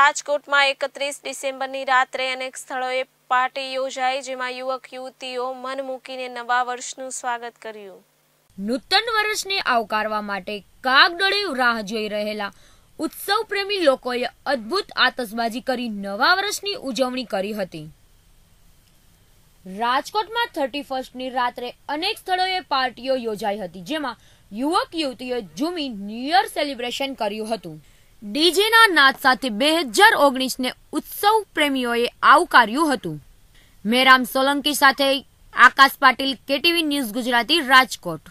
રાજકોટમાં એકત્રીસ ડિસેમ્બરની રાત્રે અનેક સ્થળોએ પાર્ટી યોજાઈ, જેમાં યુવક, યુવતીઓ મન મૂકીને નવા વર્ષનું સ્વાગત કર્યું. નૂતન વર્ષને આવકારવા માટે કાગડોળે રાહ જોઈ રહેલા ઉત્સવ પ્રેમી લોકોએ અદ્ભુત આતશબાજી કરી નવા વર્ષની ઉજવણી કરી હતી. રાજકોટમાં થર્ટી ફર્સ્ટની રાત્રે અનેક સ્થળોએ પાર્ટીઓ યોજાઈ હતી, જેમાં યુવક, યુવતીઓએ ઝૂમી ન્યૂ યર સેલિબ્રેશન કર્યું હતું. ડીજેના નાદ સાથે બે હજાર ઓગણીસને ઉત્સવ પ્રેમીઓએ આવકાર્યું હતું. મેરામ સોલંકી સાથે આકાશ પાટીલ, કેટીવી ન્યૂઝ ગુજરાતી રાજકોટ.